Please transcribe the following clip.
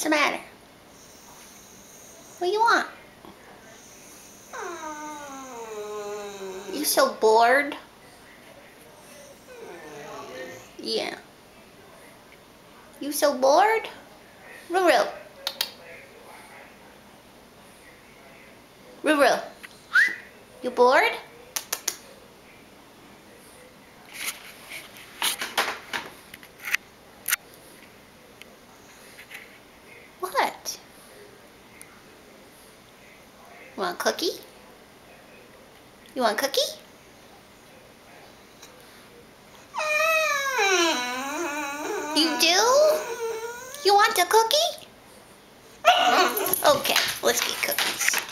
What's the matter? What do you want? You so bored? Yeah. You so bored? Ruru. Ruru. You bored? What? You want a cookie? You want cookie? You do? You want a cookie? Okay, let's get cookies.